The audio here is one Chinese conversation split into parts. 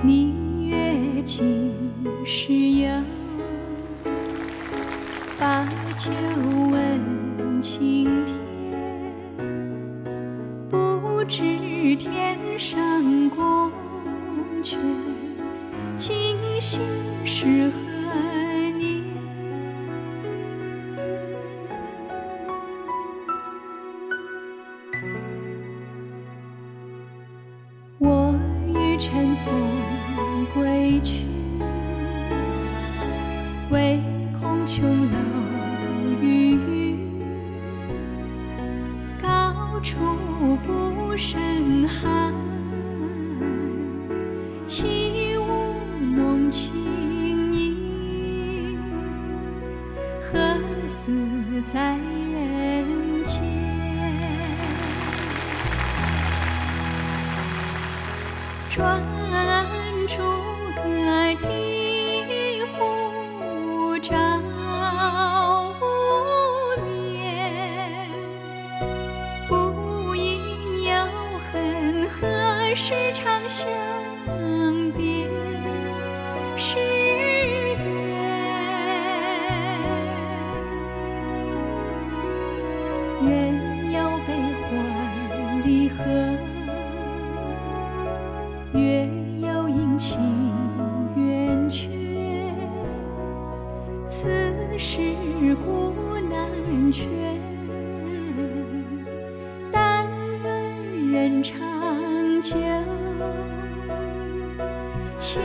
明月几时有？把酒问青天。不知天上宫阙，今夕是何年？我欲乘风归去，唯恐琼楼玉宇，高处不胜寒。起舞弄清影，何似在人间？转阁地户照无眠，不应有恨，何时长相别时圆？人有悲欢离合。月事故难全。但愿人长久，千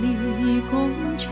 里共婵